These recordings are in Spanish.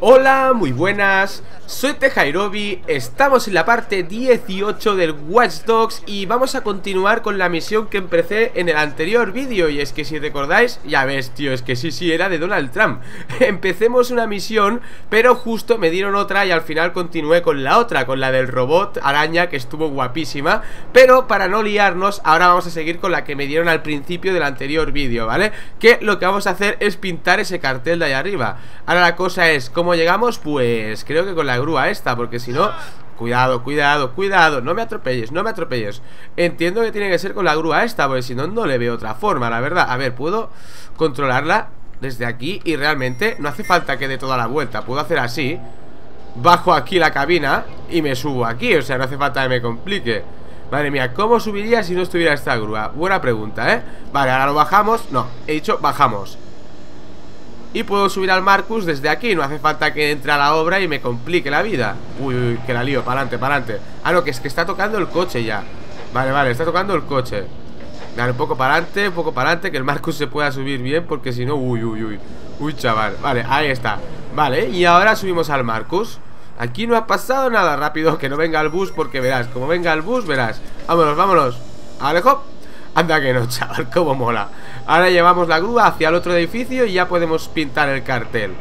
Hola, muy buenas, soy Tejairobi, estamos en la parte 18 del Watch Dogs y vamos a continuar con la misión que empecé en el anterior vídeo. Y es que si recordáis, ya ves tío, es que sí, sí, era de Donald Trump. Empecemos una misión, pero justo me dieron otra y al final continué con la otra, con la del robot araña que estuvo guapísima. Pero para no liarnos, ahora vamos a seguir con la que me dieron al principio del anterior vídeo, ¿vale? Que lo que vamos a hacer es pintar ese cartel de ahí arriba. Ahora la cosa es, ¿cómo llegamos? Pues creo que con la grúa esta Porque si no... Cuidado, cuidado, cuidado No me atropelles, no me atropelles. Entiendo que tiene que ser con la grúa esta Porque si no, no le veo otra forma, la verdad. A ver, puedo controlarla desde aquí Y realmente no hace falta que dé toda la vuelta. Puedo hacer así Bajo aquí la cabina y me subo aquí O sea, no hace falta que me complique. Madre mía, ¿cómo subiría si no estuviera esta grúa? Buena pregunta, ¿eh? Vale, ahora lo bajamos. No, he dicho bajamos y puedo subir al Marcus desde aquí. No hace falta que entre a la obra y me complique la vida. Uy, uy, que la lío, para adelante, para adelante Ah, no, que es que está tocando el coche ya. Vale, vale, está tocando el coche. Dale, un poco para adelante, un poco para adelante Que el Marcus se pueda subir bien Porque si no, uy, uy, uy. Uy, chaval, vale, ahí está. Vale, y ahora subimos al Marcus. Aquí no ha pasado nada rápido Que no venga el bus porque verás Como venga el bus, verás. Vámonos, vámonos. Alejo Anda que no, chaval, cómo mola Ahora llevamos la grúa hacia el otro edificio Y ya podemos pintar el cartel.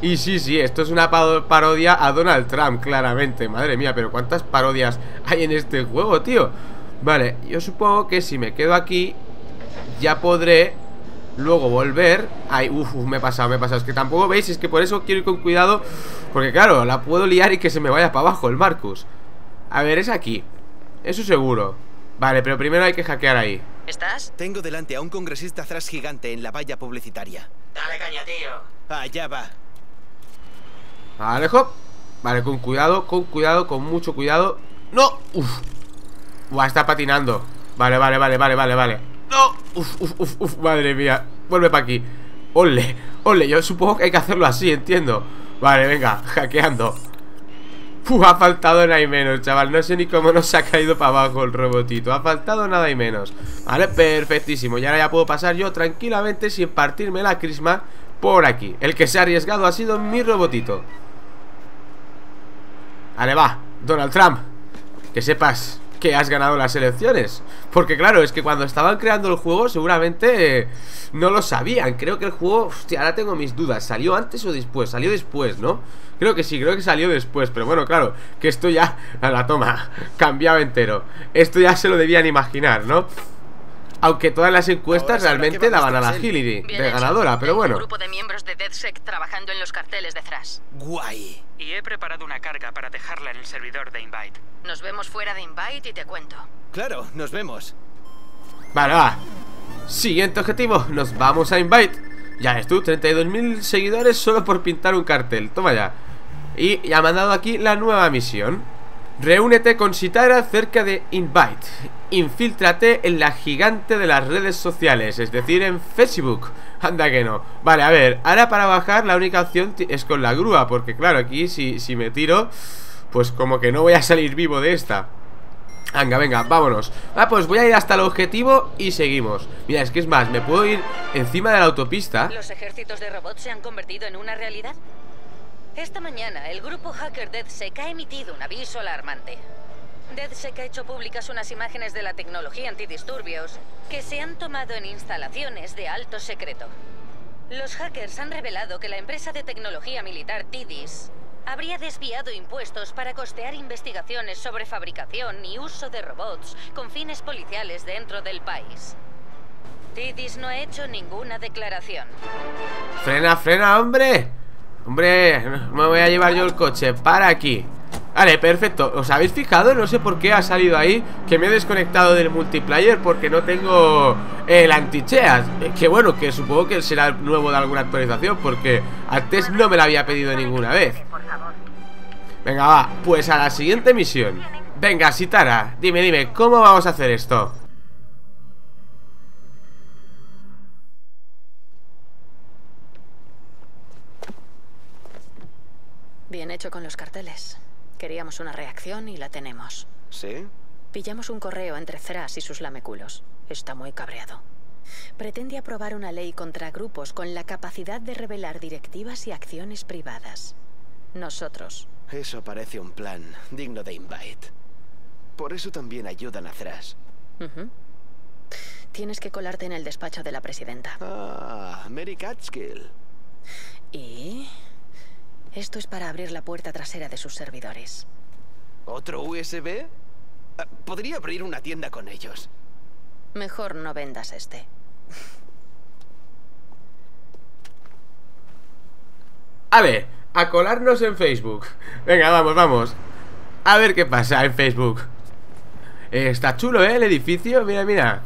Y sí, sí, esto es una parodia a Donald Trump, claramente. Madre mía, pero cuántas parodias hay en este juego, tío Vale, yo supongo que si me quedo aquí Ya podré Luego volver. Ay, uff, me he pasado, me he pasado. Es que tampoco veis, es que por eso quiero ir con cuidado Porque claro, la puedo liar y que se me vaya para abajo el Marcus. A ver, es aquí Eso seguro. Vale, pero primero hay que hackear ahí. ¿Estás? Tengo delante a un congresista tras gigante en la valla publicitaria. Dale caña, tío. Allá va. Vale, hop. Vale, con cuidado, con cuidado, con mucho cuidado. ¡No! Uf. Buah, está patinando. Vale, vale, vale, vale, vale, vale. ¡No! Uf, uf, uf, uf. Madre mía. Vuelve para aquí. Ole, ole. Yo supongo que hay que hacerlo así, entiendo. Vale, venga, hackeando ha faltado nada y menos, chaval. No sé ni cómo nos ha caído para abajo el robotito. Ha faltado nada y menos. Vale, perfectísimo. Y ahora ya puedo pasar yo tranquilamente sin partirme la crisma por aquí. El que se ha arriesgado ha sido mi robotito. Vale, va. Donald Trump. Que sepas que has ganado las elecciones Porque claro, es que cuando estaban creando el juego Seguramente no lo sabían Creo que el juego, hostia, ahora tengo mis dudas ¿Salió antes o después? Salió después, ¿no? Creo que sí, creo que salió después Pero bueno, claro, que esto ya A la toma, cambiado entero Esto ya se lo debían imaginar, ¿no? Aunque todas las encuestas realmente daban a la Hillary de ganadora, pero bueno. Un grupo de miembros de DeadSec trabajando en los carteles de Thrash. Guay. Y he preparado una carga para dejarla en el servidor de Invite. Nos vemos fuera de Invite y te cuento. Claro, nos vemos. Vale, va. Siguiente objetivo, nos vamos a Invite. Ya ves tú, 32.000 seguidores solo por pintar un cartel. Toma ya. Y ya me han dado aquí la nueva misión. Reúnete con Sitara cerca de Invite. Infíltrate en la gigante de las redes sociales, es decir, en Facebook. Anda que no. Vale, a ver, ahora para bajar la única opción es con la grúa, porque claro, aquí si, si me tiro, pues como que no voy a salir vivo de esta. Venga, venga, vámonos Ah, pues voy a ir hasta el objetivo y seguimos Mira, es que es más, me puedo ir encima de la autopista ¿Los ejércitos de robots se han convertido en una realidad? Esta mañana, el grupo hacker DeadSec ha emitido un aviso alarmante. DeadSec ha hecho públicas unas imágenes de la tecnología antidisturbios que se han tomado en instalaciones de alto secreto. Los hackers han revelado que la empresa de tecnología militar TIDIS habría desviado impuestos para costear investigaciones sobre fabricación y uso de robots con fines policiales dentro del país. TIDIS no ha hecho ninguna declaración. ¡Frena, frena, hombre! Hombre, me voy a llevar yo el coche Para aquí Vale, perfecto ¿Os habéis fijado? No sé por qué ha salido ahí Que me he desconectado del multiplayer Porque no tengo el anti-cheat eh, Que bueno, que supongo que será nuevo de alguna actualización Porque antes no me lo había pedido ninguna vez Venga, va Pues a la siguiente misión Venga, Sitara Dime, dime ¿Cómo vamos a hacer esto? Bien hecho con los carteles. Queríamos una reacción y la tenemos. ¿Sí? Pillamos un correo entre Ceras y sus lameculos. Está muy cabreado. Pretende aprobar una ley contra grupos con la capacidad de revelar directivas y acciones privadas. Nosotros. Eso parece un plan digno de Invite. Por eso también ayudan a Thrash. Tienes que colarte en el despacho de la presidenta. Ah, Mary Catskill. Y... Esto es para abrir la puerta trasera de sus servidores. ¿Otro USB? Ah, Podría abrir una tienda con ellos. Mejor no vendas este. Ale, a colarnos en Facebook Venga, vamos, vamos A ver qué pasa en Facebook Eh, Está chulo, ¿eh? El edificio, mira, mira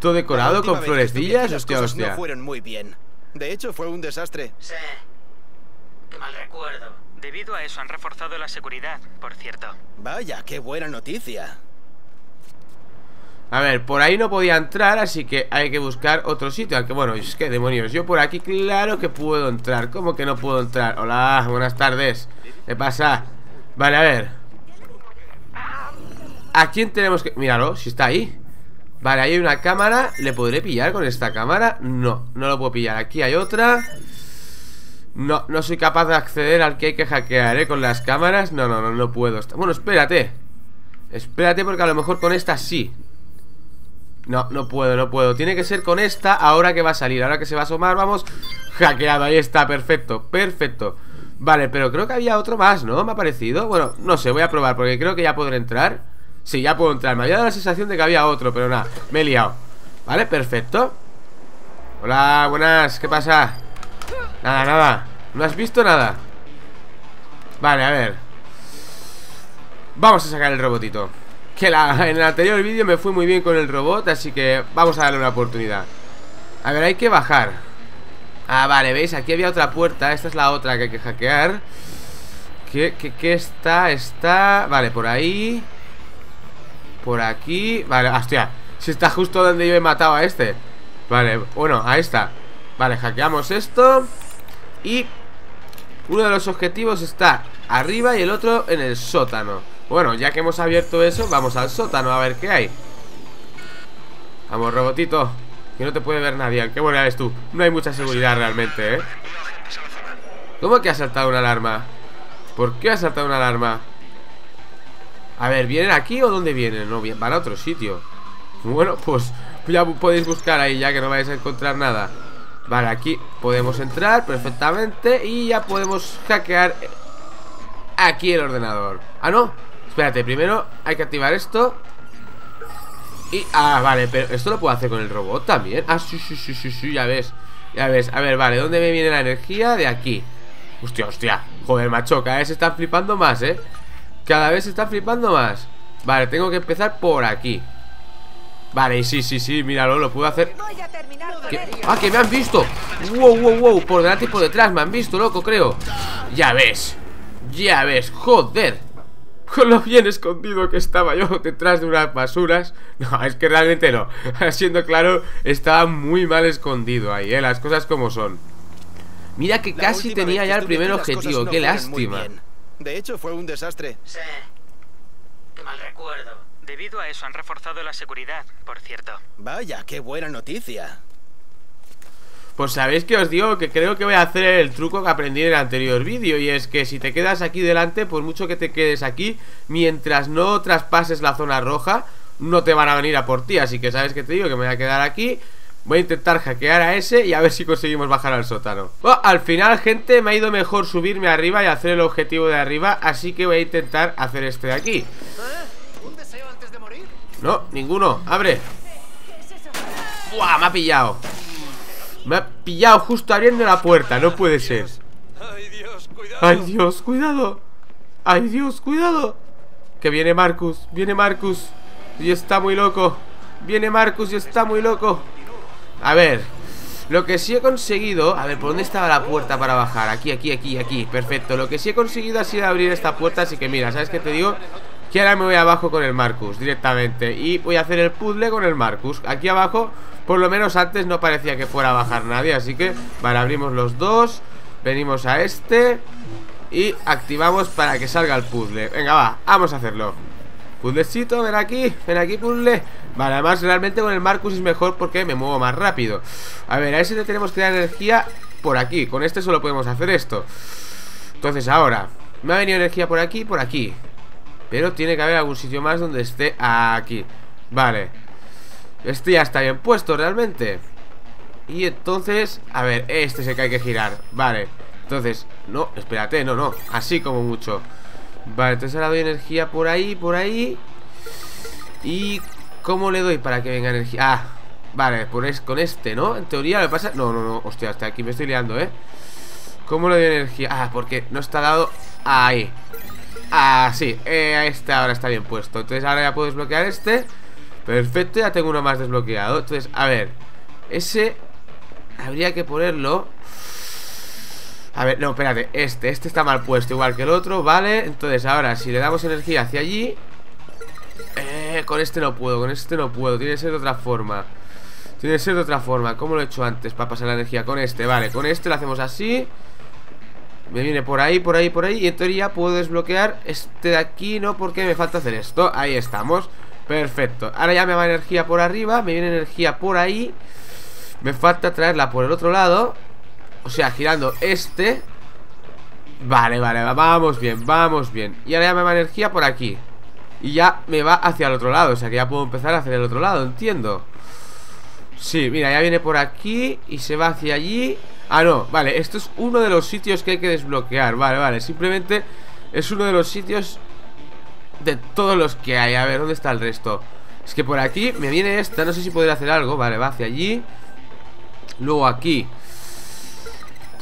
Todo decorado con florecillas Hostia, hostia No fueron muy bien. De hecho, fue un desastre. Sí. Mal recuerdo. Debido a eso han reforzado la seguridad, por cierto. Vaya, qué buena noticia. A ver, por ahí no podía entrar Así que hay que buscar otro sitio Aunque bueno, es que demonios Yo por aquí claro que puedo entrar ¿Cómo que no puedo entrar? Hola, buenas tardes ¿Qué pasa? Vale, a ver ¿A quién tenemos que...? Míralo, si está ahí Vale, ahí hay una cámara ¿Le podré pillar con esta cámara? No, no lo puedo pillar Aquí hay otra No, no soy capaz de acceder al que hay que hackear, ¿eh? Con las cámaras No, no, no, no puedo. Bueno, espérate. Espérate porque a lo mejor con esta sí. No, no puedo, no puedo. Tiene que ser con esta ahora que va a salir. Ahora que se va a asomar, vamos Hackeado, ahí está, perfecto, perfecto. Vale, pero creo que había otro más, ¿no? Me ha parecido. Bueno, no sé, voy a probar porque creo que ya podré entrar. Sí, ya puedo entrar. Me había dado la sensación de que había otro, pero nada Me he liado. Vale, perfecto. Hola, buenas, ¿qué pasa? Nada, nada. ¿No has visto nada? Vale, a ver. Vamos a sacar el robotito. Que la, en el anterior vídeo me fue muy bien con el robot Así que vamos a darle una oportunidad. A ver, hay que bajar. Ah, vale, ¿veis? Aquí había otra puerta. Esta es la otra que hay que hackear. ¿Qué, qué, qué está? Está... Vale, por ahí. Por aquí. Vale, hostia. Si está justo donde yo he matado a este. Vale, bueno, ahí está. Vale, hackeamos esto Y uno de los objetivos está arriba y el otro en el sótano Bueno, ya que hemos abierto eso, vamos al sótano a ver qué hay Vamos, robotito Que no te puede ver nadie, qué buena eres tú No hay mucha seguridad realmente, ¿eh? ¿Cómo que ha saltado una alarma? ¿Por qué ha saltado una alarma? A ver, ¿vienen aquí o dónde vienen? No, van a otro sitio Bueno, pues ya podéis buscar ahí ya que no vais a encontrar nada Vale, aquí podemos entrar perfectamente Y ya podemos hackear Aquí el ordenador. Ah, no, espérate, primero hay que activar esto. Y, ah, vale, pero esto lo puedo hacer con el robot también. Ah, sí, sí, sí, sí, sí, ya ves. Ya ves, a ver, vale, ¿dónde me viene la energía? De aquí. Hostia, hostia, joder, macho, cada vez se está flipando más, ¿eh? Cada vez se está flipando más. Vale, tengo que empezar por aquí Vale, sí, sí, sí, míralo, lo puedo hacer ¿Qué? ¡Ah, que me han visto! ¡Wow, wow, wow! Por delante y por detrás me han visto, loco, creo Ya ves Ya ves, joder Con lo bien escondido que estaba yo detrás de unas basuras No, es que realmente no Siendo claro, estaba muy mal escondido ahí, eh Las cosas como son Mira que La casi tenía ya el primer objetivo no Qué lástima. De hecho, fue un desastre. Sí. Qué mal recuerdo. Debido a eso han reforzado la seguridad, por cierto. Vaya, qué buena noticia. Pues sabéis que os digo que creo que voy a hacer el truco que aprendí en el anterior vídeo Y es que si te quedas aquí delante, por mucho que te quedes aquí Mientras no traspases la zona roja, no te van a venir a por ti. Así que sabes que te digo que me voy a quedar aquí Voy a intentar hackear a ese y a ver si conseguimos bajar al sótano. Bueno, Al final, gente, me ha ido mejor subirme arriba y hacer el objetivo de arriba Así que voy a intentar hacer este de aquí No, ninguno, abre. Buah, me ha pillado. Me ha pillado justo abriendo la puerta, no puede ser. Ay, Dios, cuidado. Ay Dios, cuidado. Ay Dios, cuidado. Que viene Marcus, viene Marcus. Y está muy loco. Viene Marcus y está muy loco. A ver Lo que sí he conseguido A ver, ¿por dónde estaba la puerta para bajar? Aquí, aquí, aquí, aquí. Perfecto, lo que sí he conseguido ha sido abrir esta puerta Así que mira, ¿sabes qué te digo? Que ahora me voy abajo con el Marcus directamente. Y voy a hacer el puzzle con el Marcus. Aquí abajo, por lo menos antes no parecía que fuera a bajar nadie Así que, vale, abrimos los dos. Venimos a este Y activamos para que salga el puzzle. Venga, va, vamos a hacerlo. Puzzlecito, ven aquí, ven aquí, puzzle. Vale, además realmente con el Marcus es mejor porque me muevo más rápido. A ver, a ese le tenemos que dar energía por aquí. Con este solo podemos hacer esto. Entonces ahora Me ha venido energía por aquí por aquí Pero tiene que haber algún sitio más donde esté aquí. Vale. Este ya está bien puesto realmente. Y entonces, a ver, este es el que hay que girar. Vale, entonces, no, espérate, no, no. Así como mucho. Vale, entonces ahora doy energía por ahí, por ahí. ¿Y cómo le doy para que venga energía? Ah, vale, pues con este, ¿no? En teoría lo pasa... No, no, no, hostia, hasta aquí me estoy liando, ¿eh? ¿Cómo le doy energía? Ah, porque no está dado ahí Ah, sí, eh, este ahora está bien puesto. Entonces ahora ya puedo desbloquear este. Perfecto, ya tengo uno más desbloqueado. Entonces, a ver Ese Habría que ponerlo. A ver, no, espérate, este, este está mal puesto Igual que el otro, vale. Entonces ahora, si le damos energía hacia allí eh, con este no puedo Con este no puedo, tiene que ser de otra forma. Tiene que ser de otra forma ¿Cómo lo he hecho antes para pasar la energía? Con este, vale, con este lo hacemos así Me viene por ahí, por ahí, por ahí Y en teoría puedo desbloquear este de aquí No, porque me falta hacer esto. Ahí estamos, perfecto. Ahora ya me va energía por arriba Me viene energía por ahí. Me falta traerla por el otro lado. O sea, girando este. Vale, vale, vamos bien, vamos bien. Y ahora ya me va energía por aquí. Y ya me va hacia el otro lado O sea que ya puedo empezar hacia el otro lado, entiendo. Sí, mira, ya viene por aquí Y se va hacia allí Ah, no, vale, esto es uno de los sitios que hay que desbloquear. Vale, vale, simplemente Es uno de los sitios De todos los que hay. A ver, ¿dónde está el resto? Es que por aquí me viene esta No sé si podré hacer algo. Vale, va hacia allí. Luego aquí.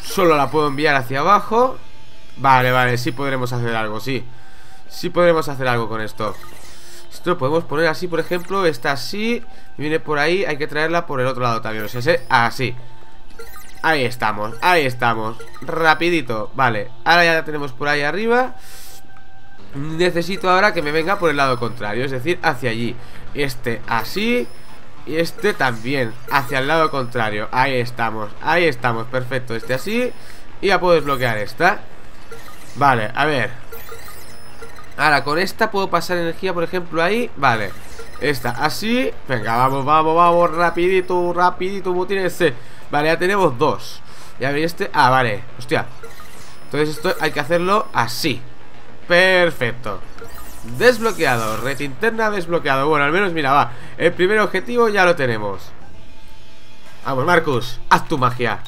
Solo la puedo enviar hacia abajo. Vale, vale, sí podremos hacer algo, sí. Sí podremos hacer algo con esto. Esto lo podemos poner así, por ejemplo. Esta así, viene por ahí Hay que traerla por el otro lado también. O sea, así Ahí estamos, ahí estamos. Rapidito, vale. Ahora ya la tenemos por ahí arriba. Necesito ahora que me venga por el lado contrario Es decir, hacia allí. Este así y este también, hacia el lado contrario. Ahí estamos, ahí estamos, perfecto. Este así, y ya puedo desbloquear esta. Vale, a ver. Ahora, con esta puedo pasar energía, por ejemplo, ahí. Vale, esta, así Venga, vamos, vamos, vamos, rapidito, rapidito ese Vale, ya tenemos dos. Y a ver, este, ah, vale, hostia. Entonces esto hay que hacerlo así. Perfecto. Desbloqueado, red interna desbloqueado. Bueno, al menos mira, va. El primer objetivo ya lo tenemos. Vamos, Marcus, haz tu magia.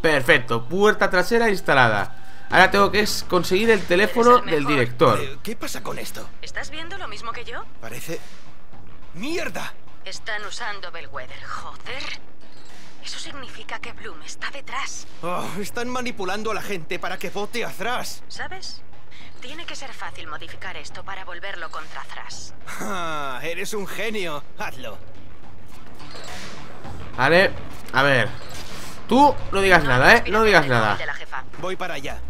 Perfecto, puerta trasera instalada Ahora tengo que conseguir el teléfono del director eh, ¿Qué pasa con esto? ¿Estás viendo lo mismo que yo? Parece... ¡Mierda! Están usando Bellwether, joder eso significa que Bloom está detrás. Oh, están manipulando a la gente para que vote a Thras. ¿Sabes? Tiene que ser fácil modificar esto para volverlo contra Thras. Ah, eres un genio. Hazlo. Vale, a ver. Tú no digas nada, ¿eh? No digas nada. Voy para allá.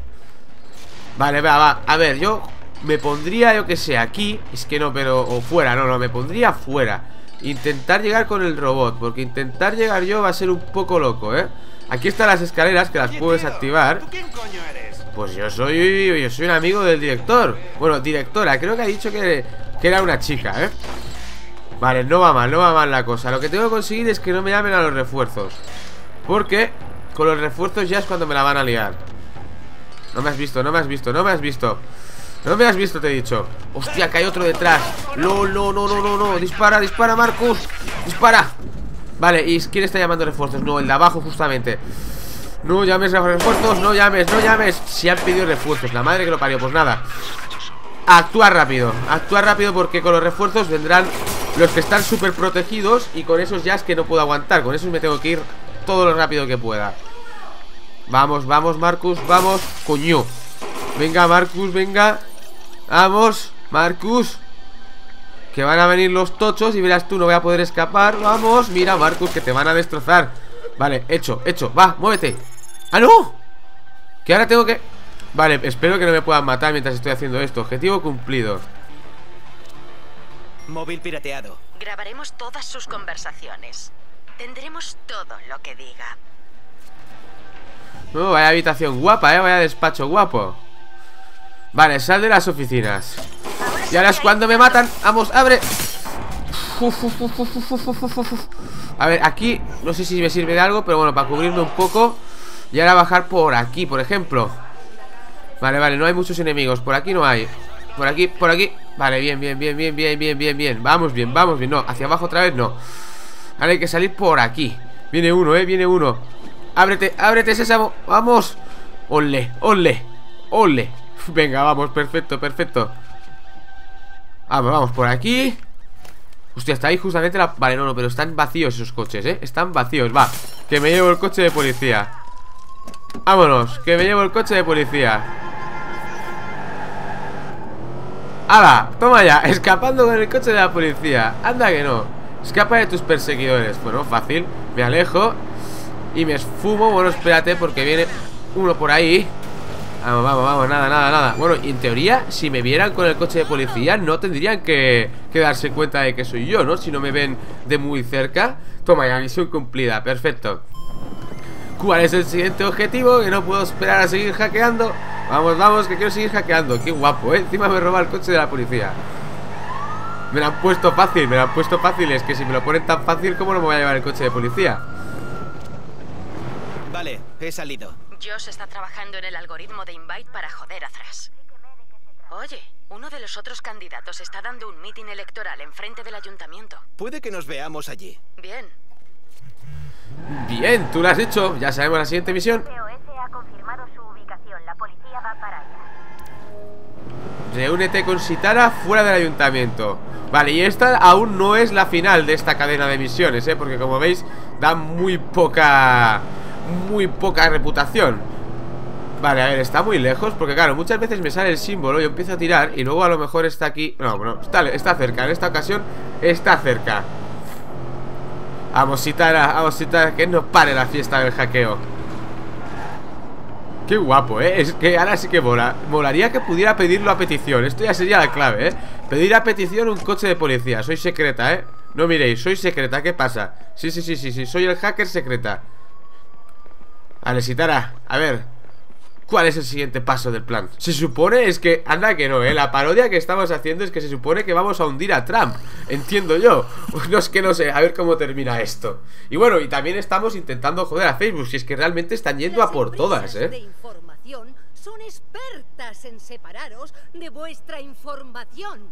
Vale, va, va. A ver, yo me pondría, yo que sé, aquí. Es que no, pero... O fuera, no, no, me pondría fuera. Intentar llegar con el robot Porque intentar llegar yo va a ser un poco loco, ¿eh? Aquí están las escaleras que las puedes activar Pues yo soy yo soy un amigo del director Bueno, directora, creo que ha dicho que, que era una chica, ¿eh? Vale, no va mal, no va mal la cosa Lo que tengo que conseguir es que no me llamen a los refuerzos Porque con los refuerzos ya es cuando me la van a liar No me has visto, no me has visto, no me has visto. No me has visto, te he dicho. Hostia, que hay otro detrás. No, no, no, no, no, no. Dispara, dispara, Marcus. Dispara. Vale, ¿y quién está llamando refuerzos? No, el de abajo justamente. No llames a refuerzos, no llames, no llames. Si han pedido refuerzos, la madre que lo parió Pues nada. Actúa rápido, actúa rápido porque con los refuerzos vendrán los que están súper protegidos Y con esos ya es que no puedo aguantar. Con esos me tengo que ir todo lo rápido que pueda Vamos, vamos, Marcus, vamos. Coño. Venga, Marcus, venga. Vamos, Marcus. Que van a venir los tochos y verás tú, no voy a poder escapar. Vamos, mira Marcus, que te van a destrozar. Vale, hecho, hecho, va, muévete. ¡Ah, no! Que ahora tengo que... Vale, espero que no me puedan matar mientras estoy haciendo esto. Objetivo cumplido. Móvil pirateado. Grabaremos todas sus conversaciones. Tendremos todo lo que diga No, vaya habitación guapa, eh, vaya despacho guapo. Vale, sal de las oficinas. Y ahora es cuando me matan. Vamos, abre. A ver, aquí No sé si me sirve de algo Pero bueno, para cubrirme un poco. Y ahora bajar por aquí, por ejemplo. Vale, vale, no hay muchos enemigos. Por aquí no hay. Por aquí, por aquí. Vale, bien, bien, bien, bien, bien, bien, bien, bien. Vamos bien, vamos bien. No, hacia abajo otra vez no. Ahora hay que salir por aquí. Viene uno, eh, viene uno Ábrete, ábrete, Sésamo Vamos. Ole, ole, ole. Venga, vamos, perfecto, perfecto. Vamos, vamos, por aquí. Hostia, está ahí justamente la... Vale, no, no, pero están vacíos esos coches, ¿eh? Están vacíos, va Que me llevo el coche de policía. Vámonos, que me llevo el coche de policía. ¡Hala! Toma ya, escapando con el coche de la policía. Anda que no. Escapa de tus perseguidores. Bueno, fácil. Me alejo Y me esfumo Bueno, espérate porque viene uno por ahí Vamos, vamos, vamos, nada, nada, nada Bueno, en teoría, si me vieran con el coche de policía No tendrían que, darse cuenta de que soy yo, ¿no? Si no me ven de muy cerca Toma ya, misión cumplida, perfecto ¿Cuál es el siguiente objetivo? Que no puedo esperar a seguir hackeando Vamos, vamos, que quiero seguir hackeando Qué guapo, ¿eh? Encima me roba el coche de la policía Me lo han puesto fácil, me lo han puesto fácil Es que si me lo ponen tan fácil, ¿cómo no me voy a llevar el coche de policía? Vale, he salido Josh está trabajando en el algoritmo de Invite para joder a Thras. Oye, uno de los otros candidatos está dando un mitin electoral enfrente del ayuntamiento. Puede que nos veamos allí. Bien. Bien, tú lo has hecho. Ya sabemos la siguiente misión. ha confirmado su ubicación. La policía va para allá. Reúnete con Sitara fuera del ayuntamiento. Vale, y esta aún no es la final de esta cadena de misiones, ¿eh? Porque como veis, da muy poca muy poca reputación Vale, a ver, está muy lejos Porque claro, muchas veces me sale el símbolo Yo empiezo a tirar y luego a lo mejor está aquí No, bueno, está, está cerca, en esta ocasión Está cerca Vamos, Sitara, vamos, Sitara Que no pare la fiesta del hackeo Qué guapo, ¿eh? Es que ahora sí que mola Molaría que pudiera pedirlo a petición Esto ya sería la clave, ¿eh? Pedir a petición un coche de policía Soy secreta, ¿eh? No miréis, soy secreta, ¿qué pasa? Sí, sí, sí, sí, sí, soy el hacker secreta Vale, Sitara, a ver ¿Cuál es el siguiente paso del plan? Se supone, es que, anda que no, ¿eh? La parodia que estamos haciendo es que se supone que vamos a hundir a Trump Entiendo yo No es que no sé, a ver cómo termina esto Y bueno, y también estamos intentando joder a Facebook Si es que realmente están yendo a por todas, ¿eh? De información son expertas en separaros de vuestra información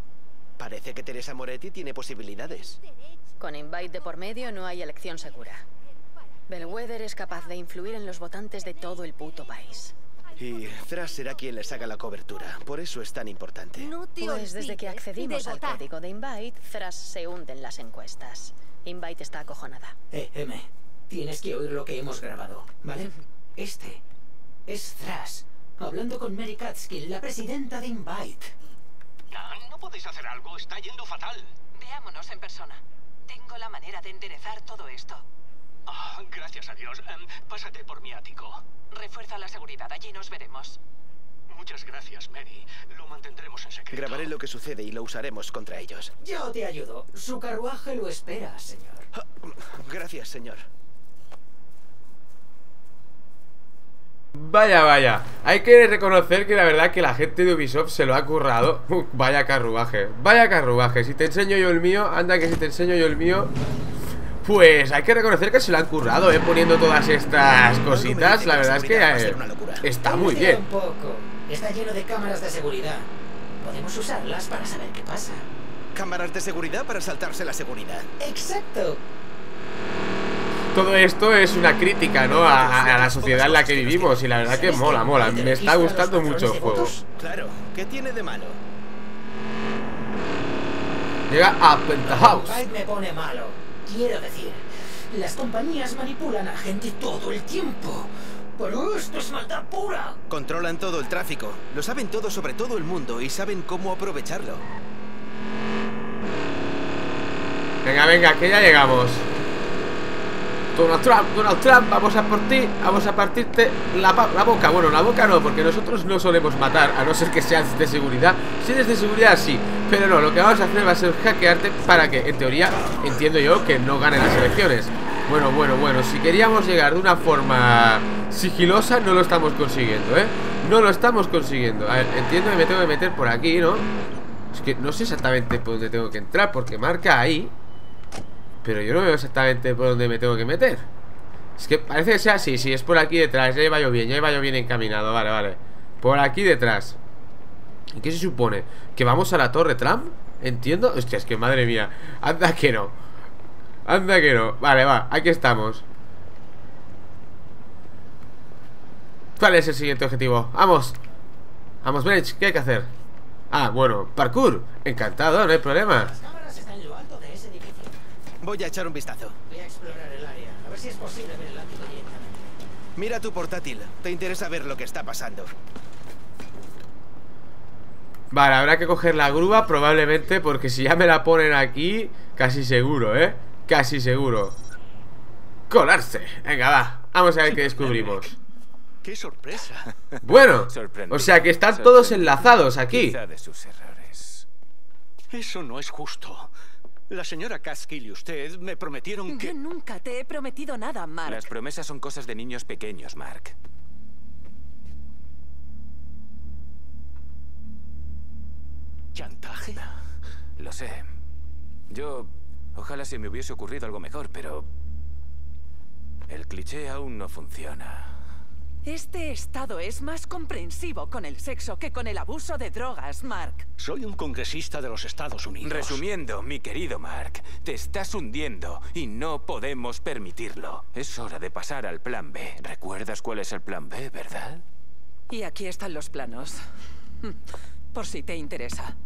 Parece que Teresa Moretti tiene posibilidades Con Invite de por medio no hay elección segura Bellwether es capaz de influir en los votantes de todo el puto país. Y Thras será quien les haga la cobertura. Por eso es tan importante. pues desde que accedimos al código de Invite, Thras se hunde en las encuestas. Invite está acojonada. Eh, M. Tienes que oír lo que hemos grabado, ¿vale? Este es Thras, hablando con Mary Katskin, la presidenta de Invite. ¿No podéis hacer algo? Está yendo fatal. Veámonos en persona. Tengo la manera de enderezar todo esto. Ah, gracias a Dios. Em, pásate por mi ático. Refuerza la seguridad. Allí nos veremos. Muchas gracias, Mary. Lo mantendremos en secreto. Grabaré lo que sucede y lo usaremos contra ellos. Yo te ayudo. Su carruaje lo espera, señor. Ah, gracias, señor. Vaya, vaya Hay que reconocer que la verdad que la gente de Ubisoft se lo ha currado Vaya carruaje Vaya carruaje Si te enseño yo el mío Anda que si te enseño yo el mío pues hay que reconocer que se lo han currado, ¿eh? Poniendo todas estas cositas. La verdad es que eh, está muy bien. Un poco. Está lleno de cámaras de seguridad. Podemos usarlas para saber qué pasa. Cámaras de seguridad para saltarse la seguridad. Exacto. Todo esto es una crítica, ¿no? A, la sociedad en la que vivimos. Y la verdad que mola, mola. Me está gustando mucho el juego. Claro, ¿qué tiene de malo? Llega a Penthouse. me pone malo. Quiero decir, las compañías manipulan a gente todo el tiempo. Pero esto es maldad pura. Controlan todo el tráfico. Lo saben todo sobre todo el mundo y saben cómo aprovecharlo. Venga, venga, que ya llegamos. Donald Trump, Donald Trump, vamos a por ti, vamos a partirte la, boca. Bueno, la boca no, porque nosotros no solemos matar, a no ser que seas de seguridad. Si eres de seguridad, sí, pero no, lo que vamos a hacer va a ser hackearte para que, en teoría, entiendo yo que no ganen las elecciones. Bueno, bueno, bueno, si queríamos llegar de una forma sigilosa, no lo estamos consiguiendo, ¿eh? No lo estamos consiguiendo A ver, entiendo que me tengo que meter por aquí, ¿no? Es que no sé exactamente por dónde tengo que entrar Porque marca ahí Pero yo no veo exactamente por dónde me tengo que meter Es que parece que sea así Sí, es por aquí detrás, ya iba yo bien Ya iba yo bien encaminado, vale, vale Por aquí detrás ¿Y qué se supone? ¿Que vamos a la torre Trump? ¿Entiendo? Hostia, es que madre mía Anda que no Anda que no Vale, va, aquí estamos ¿Cuál es el siguiente objetivo? ¡Vamos! Vamos, Brench, ¿qué hay que hacer? Ah, bueno, parkour Encantado, no hay problema Las cámaras están en lo alto de ese edificio. Voy a echar un vistazo. Voy a explorar el área, a ver si es posible ver el látigo directamente. Mira tu portátil. Te interesa ver lo que está pasando. Vale, habrá que coger la grúa probablemente Porque si ya me la ponen aquí Casi seguro, ¿eh? Casi seguro Colarse Venga, va Vamos a ver qué descubrimos ¡Qué sorpresa! Bueno, o sea que están todos enlazados aquí Quizá de sus errores. Eso no es justo. La señora Caskill y usted me prometieron Yo que... nunca te he prometido nada, Mark. Las promesas son cosas de niños pequeños, Mark. ¿Chantaje? Lo sé. Yo... Ojalá se me hubiese ocurrido algo mejor, pero... El cliché aún no funciona. Este estado es más comprensivo con el sexo que con el abuso de drogas, Mark. Soy un congresista de los Estados Unidos. Resumiendo, mi querido Mark, te estás hundiendo y no podemos permitirlo. Es hora de pasar al plan B. ¿Recuerdas cuál es el plan B, verdad? Y aquí están los planos. Por si te interesa.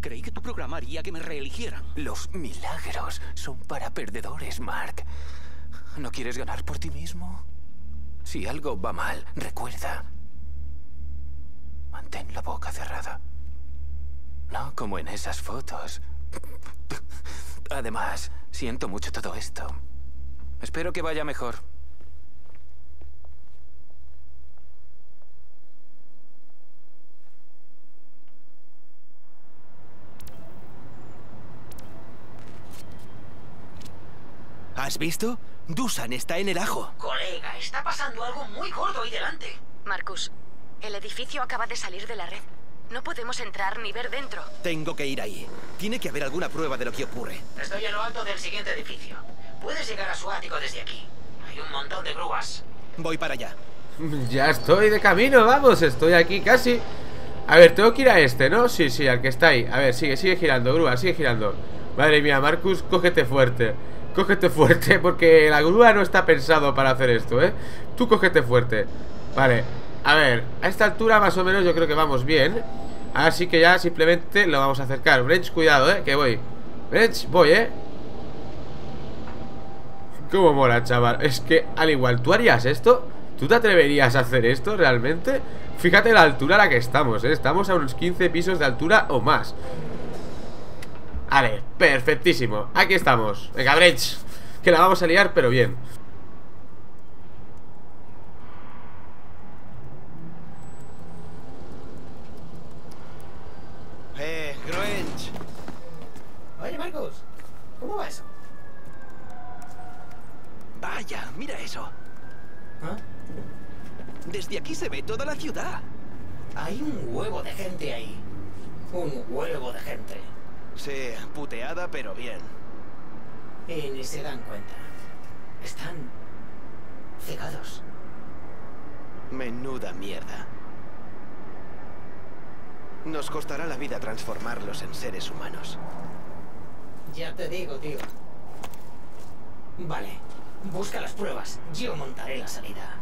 Creí que tu programa haría que me reeligieran. Los milagros son para perdedores, Mark. ¿No quieres ganar por ti mismo? Si algo va mal, recuerda. Mantén la boca cerrada. No como en esas fotos. Además, siento mucho todo esto. Espero que vaya mejor. ¿Has visto? Dusan está en el ajo. Colega, está pasando algo muy gordo ahí delante. Marcus, el edificio acaba de salir de la red. No podemos entrar ni ver dentro. Tengo que ir ahí. Tiene que haber alguna prueba de lo que ocurre. Estoy en lo alto del siguiente edificio. Puedes llegar a su ático desde aquí. Hay un montón de grúas. Voy para allá. Ya estoy de camino, vamos, estoy aquí casi A ver, tengo que ir a este, ¿no? Sí, sí, al que está ahí A ver, sigue, sigue girando, grúa, sigue girando Madre mía, Marcus, cógete fuerte Cógete fuerte, porque la grúa no está pensado para hacer esto, ¿eh? Tú cógete fuerte Vale, a ver, a esta altura más o menos yo creo que vamos bien Así que ya simplemente lo vamos a acercar Brench, cuidado, ¿eh? Que voy Brench, voy, ¿eh? Cómo mola, chaval Es que, al igual, ¿tú harías esto? ¿Tú te atreverías a hacer esto realmente? Fíjate la altura a la que estamos, ¿eh? Estamos a unos 15 pisos de altura o más Vale, perfectísimo Aquí estamos Venga, Brench Que la vamos a liar, pero bien Eh, Groench. Oye, Marcus, ¿cómo va eso? Vaya, mira eso. ¿Ah? Desde aquí se ve toda la ciudad. Hay un huevo de gente ahí. Un huevo de gente. Sí, puteada, pero bien. Y ni se dan cuenta. Están cegados. Menuda mierda. Nos costará la vida transformarlos en seres humanos. Ya te digo, tío. Vale, busca las pruebas. Yo montaré la salida.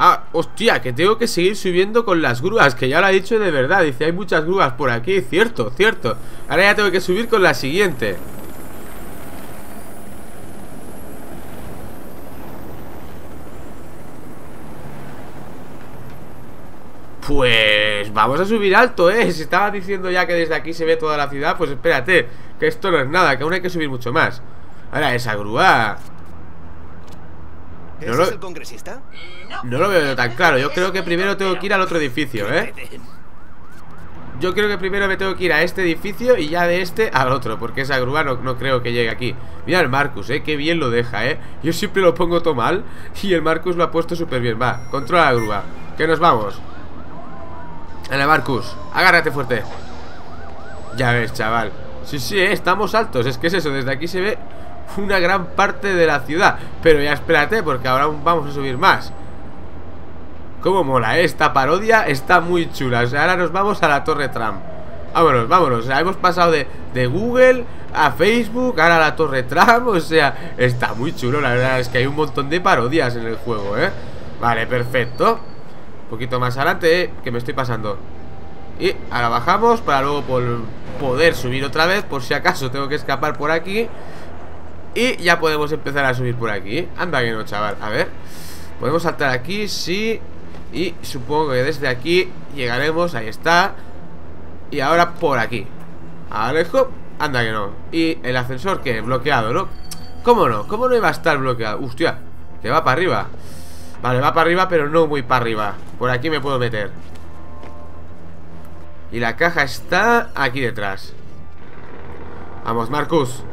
Ah, hostia, que tengo que seguir subiendo con las grúas Que ya lo ha dicho de verdad Dice, hay muchas grúas por aquí Cierto, cierto. Ahora ya tengo que subir con la siguiente. Pues vamos a subir alto, ¿eh? Si estaba diciendo ya que desde aquí se ve toda la ciudad Pues espérate, que esto no es nada Que aún hay que subir mucho más. Ahora, esa grúa ¿Ese lo- es el congresista? No lo veo tan claro. Yo creo que primero tengo que ir al otro edificio, ¿eh? Yo creo que primero me tengo que ir a este edificio Y ya de este al otro Porque esa grúa no, no creo que llegue aquí. Mira el Marcus, eh, qué bien lo deja, eh Yo siempre lo pongo todo mal Y el Marcus lo ha puesto súper bien. Va, controla la grúa. Que nos vamos. Dale, Marcus, agárrate fuerte. Ya ves, chaval. Sí, sí, eh, estamos altos. Es que es eso, desde aquí se ve una gran parte de la ciudad. Pero ya espérate, porque ahora vamos a subir más. Cómo mola, esta parodia está muy chula. O sea, ahora nos vamos a la Torre Trump Vámonos, vámonos, o sea, hemos pasado de, de Google a Facebook, ahora a la Torre Trump O sea, está muy chulo, la verdad es que hay un montón de parodias en el juego, ¿eh? Vale, perfecto. Un poquito más adelante, ¿eh? Que me estoy pasando. Y ahora bajamos para luego poder subir otra vez Por si acaso tengo que escapar por aquí Y ya podemos empezar a subir por aquí. Anda que no, chaval, a ver. Podemos saltar aquí, sí. Y supongo que desde aquí llegaremos, ahí está. Y ahora por aquí. Alejo, anda que no. Y el ascensor que bloqueado, ¿no? ¿Cómo no? ¿Cómo no iba a estar bloqueado? Hostia, que va para arriba. Vale, va para arriba pero no muy para arriba. Por aquí me puedo meter. Y la caja está aquí detrás. Vamos, Marcus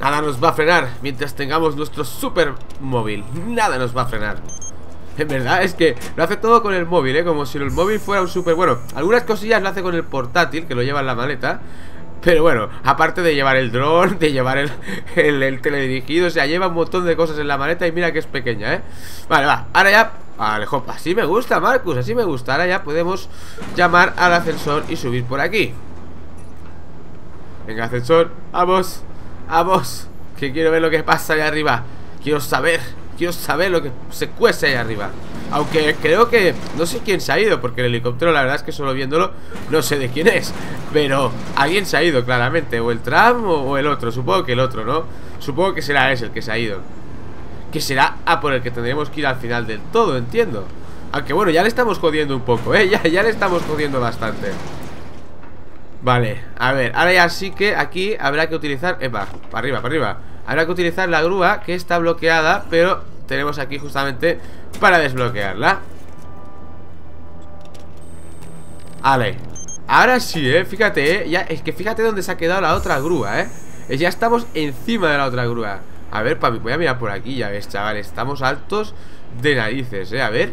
Nada nos va a frenar Mientras tengamos nuestro super móvil. Nada nos va a frenar. En verdad es que lo hace todo con el móvil, ¿eh? Como si el móvil fuera un súper... Bueno, algunas cosillas lo hace con el portátil, que lo lleva en la maleta pero bueno, aparte de llevar el dron, de llevar el, el, teledirigido O sea, lleva un montón de cosas en la maleta y mira que es pequeña, ¿eh? Vale, va, ahora ya... Vale, jopa, así me gusta, Marcus, así me gusta. Ahora ya podemos llamar al ascensor y subir por aquí. Venga, ascensor, vamos, vamos Que quiero ver lo que pasa allá arriba. Quiero saber Quiero saber lo que se cuece ahí arriba. Aunque creo que... No sé quién se ha ido Porque el helicóptero la verdad es que solo viéndolo No sé de quién es. Pero alguien se ha ido claramente. O el tram o el otro. Supongo que el otro, ¿no? Supongo que será ese el que se ha ido. Que será a por el que tendremos que ir al final del todo, entiendo. Aunque bueno, ya le estamos jodiendo un poco, ¿eh? Ya, ya le estamos jodiendo bastante Vale, a ver, ahora ya sí que aquí habrá que utilizar... Epa, para arriba, para arriba. Habrá que utilizar la grúa que está bloqueada Pero tenemos aquí justamente para desbloquearla. Vale Ahora sí, eh, fíjate, eh ya, Es que fíjate dónde se ha quedado la otra grúa, eh. Ya estamos encima de la otra grúa. A ver, papi, voy a mirar por aquí Ya ves, chaval, estamos altos de narices, eh A ver,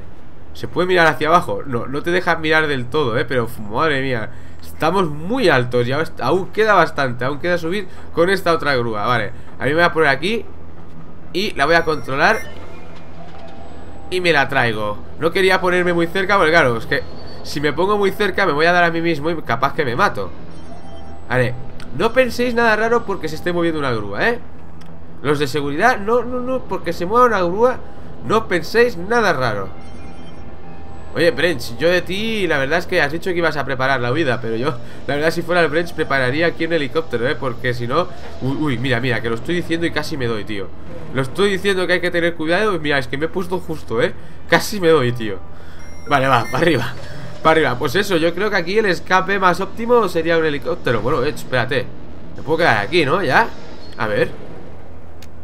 ¿se puede mirar hacia abajo? No, no te dejas mirar del todo, eh Pero, madre mía. Estamos muy altos, ya aún queda bastante Aún queda subir con esta otra grúa. Vale, a mí me voy a poner aquí Y la voy a controlar Y me la traigo. No quería ponerme muy cerca porque claro, es que Si me pongo muy cerca me voy a dar a mí mismo Y capaz que me mato. Vale, no penséis nada raro porque se esté moviendo una grúa, ¿eh? Los de seguridad, no, no, no Porque se mueva una grúa No penséis nada raro Oye, Brench, yo de ti, la verdad es que has dicho que ibas a preparar la huida Pero yo, la verdad, si fuera el Brench, prepararía aquí en helicóptero, ¿eh? Porque si no... Uy, uy, mira, mira, que lo estoy diciendo y casi me doy, tío Lo estoy diciendo que hay que tener cuidado mira, es que me he puesto justo, ¿eh? Casi me doy, tío Vale, va, para arriba Para arriba, pues eso, yo creo que aquí el escape más óptimo sería un helicóptero Bueno, eh, espérate Me puedo quedar aquí, ¿no? ¿Ya? A ver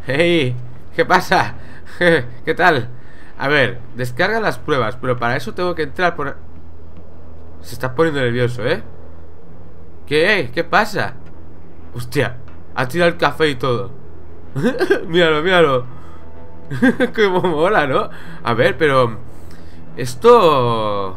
Hey, ¿qué pasa? ¿Qué tal? A ver, descarga las pruebas Pero para eso tengo que entrar por... Se está poniendo nervioso, ¿eh? ¿Qué? ¿Qué pasa? Hostia, ha tirado el café y todo Míralo, míralo Qué mola, ¿no? A ver, pero... Esto...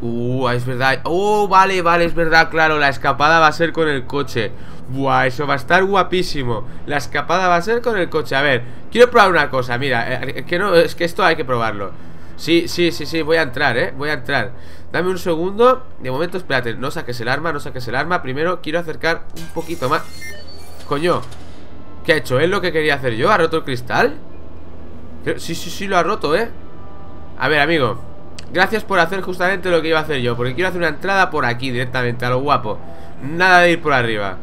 Uh, es verdad. Oh, vale, vale, es verdad, claro La escapada va a ser con el coche. Buah, eso va a estar guapísimo. La escapada va a ser con el coche. A ver, quiero probar una cosa, mira eh, Es que, no, es que esto hay que probarlo. Sí, sí, sí, sí, voy a entrar, eh Voy a entrar. Dame un segundo De momento, espérate, no saques el arma, no saques el arma. Primero quiero acercar un poquito más. Coño ¿Qué ha hecho? ¿Es lo que quería hacer yo? ¿Ha roto el cristal? Sí, sí, sí, lo ha roto, eh. A ver, amigo Gracias por hacer justamente lo que iba a hacer yo Porque quiero hacer una entrada por aquí directamente A lo guapo Nada de ir por arriba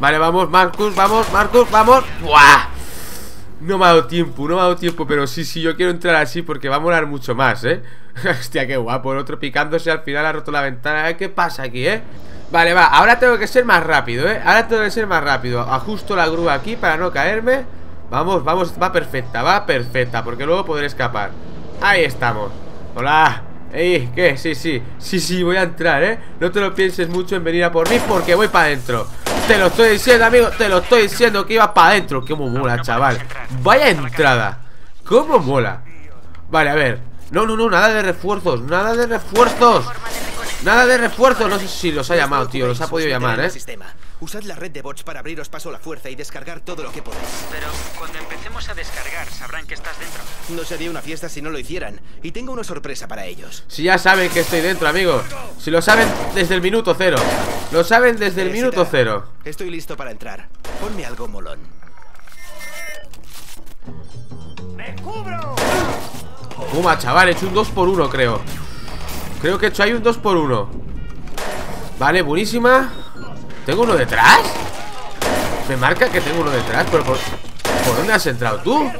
Vale, vamos, Marcus, vamos, Marcus, vamos ¡Buah! No me ha dado tiempo, no me ha dado tiempo Pero sí, sí, yo quiero entrar así porque va a molar mucho más, ¿eh? Hostia, qué guapo El otro picándose, al final ha roto la ventana ¿Qué pasa aquí, eh? Vale, va, ahora tengo que ser más rápido, ¿eh? Ahora tengo que ser más rápido Ajusto la grúa aquí para no caerme Vamos, vamos, va perfecta, va perfecta Porque luego podré escapar. Ahí estamos. Hola. Ey, ¿qué? Sí, sí, sí, sí, voy a entrar, ¿eh? No te lo pienses mucho en venir a por mí porque voy para adentro Te lo estoy diciendo, amigo, te lo estoy diciendo que iba para adentro Cómo mola, chaval. Vaya entrada. Cómo mola Vale, a ver. No, no, no, nada de refuerzos, nada de refuerzos. Nada de refuerzos. No sé si los ha llamado, tío, los ha podido llamar, ¿eh? Usad la red de bots para abriros paso a la fuerza y descargar todo lo que podáis. Pero cuando empecemos a descargar, sabrán que estás dentro. No sería una fiesta si no lo hicieran. Y tengo una sorpresa para ellos. Si ya saben que estoy dentro, amigo. Si lo saben desde el minuto cero. Lo saben desde el minuto cero. Estoy listo para entrar. Ponme algo molón. ¡Me cubro! Puma, chaval, he hecho un 2 por 1 creo. Creo que he hecho ahí un 2 por 1 Vale, buenísima. ¿Tengo uno detrás? Me marca que tengo uno detrás Pero por, ¿por dónde has entrado tú?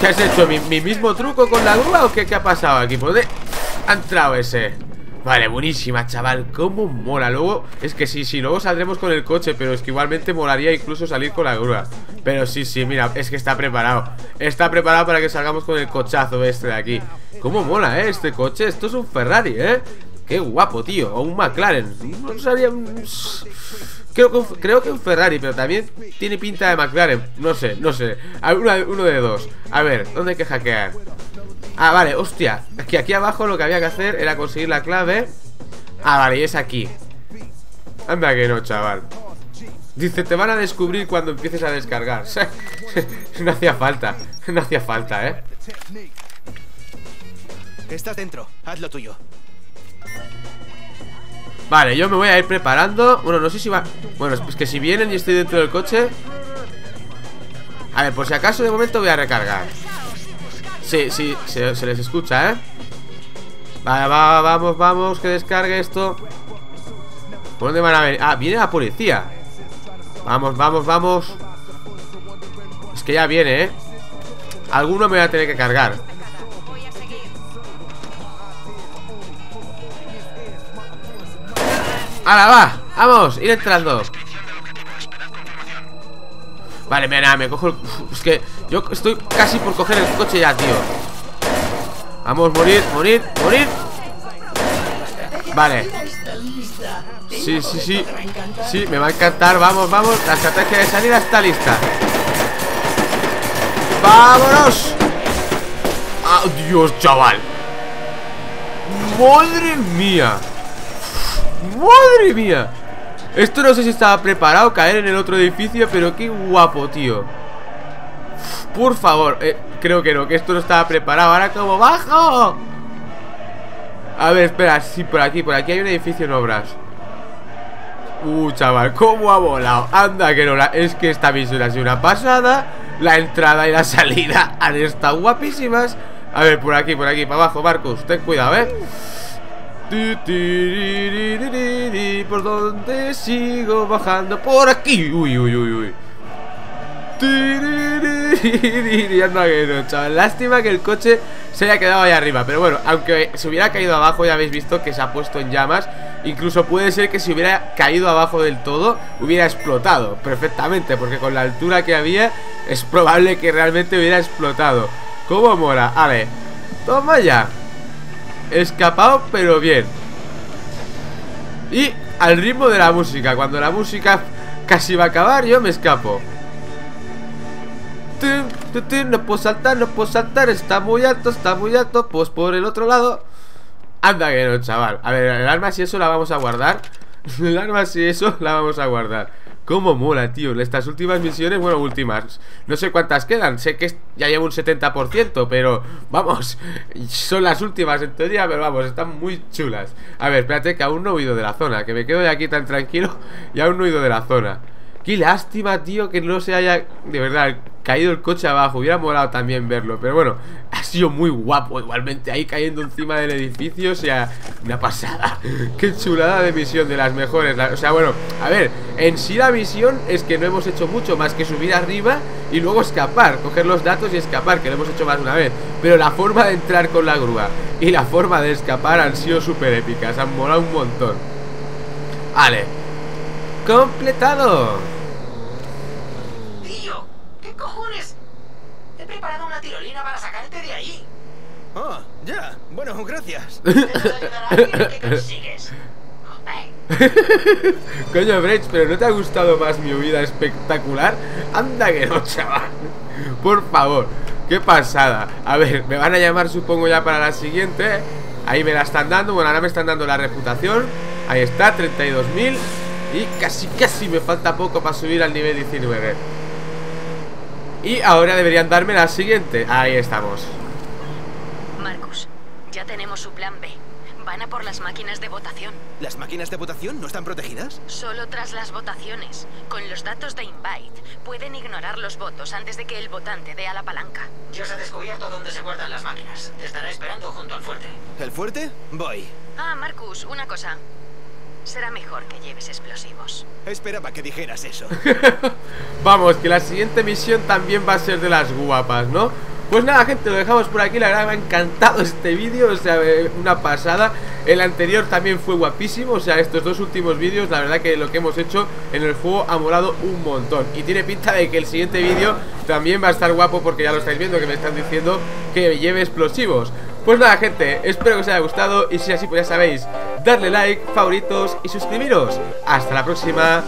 ¿Qué has hecho? ¿Mi, mismo truco con la grúa o qué, qué ha pasado aquí? ¿Por dónde ha entrado ese? Vale, buenísima, chaval Cómo mola Luego, es que sí, sí, luego saldremos con el coche Pero es que igualmente molaría incluso salir con la grúa Pero sí, sí, mira, es que está preparado Está preparado para que salgamos con el cochazo este de aquí Cómo mola, ¿eh? Este coche, esto es un Ferrari, ¿eh? Qué guapo, tío. O un McLaren. No sabía... Creo que, creo que un Ferrari, pero también tiene pinta de McLaren. No sé, no sé. Uno, uno de dos. A ver, ¿dónde hay que hackear? Ah, vale, hostia. que aquí abajo lo que había que hacer era conseguir la clave. Ah, vale, y es aquí. Anda que no, chaval. Dice, te van a descubrir cuando empieces a descargar. no hacía falta. No hacía falta, ¿eh? Estás dentro. Haz lo tuyo. Vale, yo me voy a ir preparando. Bueno, no sé si va... Bueno, es que si vienen y estoy dentro del coche. A ver, por si acaso de momento voy a recargar. Sí, sí, se, les escucha, ¿eh? Vale, va, vamos, vamos, que descargue esto. ¿Por dónde van a venir? Ah, viene la policía. Vamos, vamos, vamos. Es que ya viene, ¿eh? Alguno me va a tener que cargar ¡Hala, va! ¡Vamos! Ir entrando Vale, mira, me cojo el... es que yo estoy casi por coger el coche ya, tío Vamos, morir, morir, morir Vale Sí, sí, sí Sí, me va a encantar, vamos, vamos La estrategia de salida está lista ¡Vámonos! ¡Adiós, chaval! ¡Madre mía! ¡Madre mía! Esto no sé si estaba preparado caer en el otro edificio Pero qué guapo, tío. Por favor eh, Creo que no, que esto no estaba preparado. Ahora como bajo A ver, espera, sí, por aquí Por aquí hay un edificio en obras. Uh, chaval, cómo ha volado. Anda que no, la... es que esta misión ha sido una pasada. La entrada y la salida Han estado guapísimas. A ver, por aquí, por aquí, para abajo, Marcos Ten cuidado, eh ¿Por dónde sigo bajando? Por aquí. Uy, uy, uy, uy. Lástima que el coche se haya quedado ahí arriba. Pero bueno, aunque se hubiera caído abajo, ya habéis visto que se ha puesto en llamas. Incluso puede ser que si hubiera caído abajo del todo, hubiera explotado perfectamente. Porque con la altura que había, es probable que realmente hubiera explotado. ¿Cómo mola? A ver, toma ya. Escapado, pero bien. Y al ritmo de la música Cuando la música casi va a acabar Yo me escapo. No puedo saltar, no puedo saltar Está muy alto, está muy alto Pues por el otro lado. Anda que no, chaval. A ver, el arma si eso la vamos a guardar. El arma si eso la vamos a guardar Cómo mola, tío Estas últimas misiones, bueno, últimas No sé cuántas quedan, sé que ya llevo un 70% Pero, vamos Son las últimas en teoría, pero vamos Están muy chulas. A ver, espérate que aún no he huido de la zona Que me quedo de aquí tan tranquilo Y aún no he ido de la zona. Qué lástima, tío, que no se haya De verdad, caído el coche abajo Hubiera molado también verlo, pero bueno Ha sido muy guapo, igualmente Ahí cayendo encima del edificio, o sea Una pasada, qué chulada de misión De las mejores, o sea, bueno A ver, en sí la misión es que no hemos hecho mucho Más que subir arriba y luego escapar Coger los datos y escapar, que lo hemos hecho más de una vez Pero la forma de entrar con la grúa Y la forma de escapar han sido súper épicas Han molado un montón. Vale Completado cojones? He preparado una tirolina para sacarte de ahí. Ah, Ya, bueno, gracias. consigues. Coño, Brecht, pero ¿no te ha gustado más mi huida espectacular? Anda que no, chaval. Por favor, qué pasada. A ver, me van a llamar supongo ya para la siguiente. Ahí me la están dando. Bueno, ahora me están dando la reputación. Ahí está, 32.000. Y casi, casi me falta poco para subir al nivel 19. Y ahora deberían darme la siguiente. Ahí estamos. Marcus, ya tenemos su plan B. Van a por las máquinas de votación. ¿Las máquinas de votación no están protegidas? Solo tras las votaciones. Con los datos de Invite, pueden ignorar los votos antes de que el votante dé a la palanca. Ya se ha descubierto dónde se guardan las máquinas. Te estará esperando junto al fuerte. ¿El fuerte? Voy. Ah, Marcus, una cosa. Será mejor que lleves explosivos. Esperaba que dijeras eso. Vamos, que la siguiente misión también va a ser de las guapas, ¿no? Pues nada, gente, lo dejamos por aquí. La verdad me ha encantado este vídeo, o sea, eh, una pasada. El anterior también fue guapísimo, o sea, estos dos últimos vídeos, la verdad que lo que hemos hecho en el juego ha molado un montón. Y tiene pinta de que el siguiente vídeo también va a estar guapo porque ya lo estáis viendo, que me están diciendo que lleve explosivos. Pues nada, gente, espero que os haya gustado y si así, pues ya sabéis, darle like, favoritos y suscribiros. Hasta la próxima.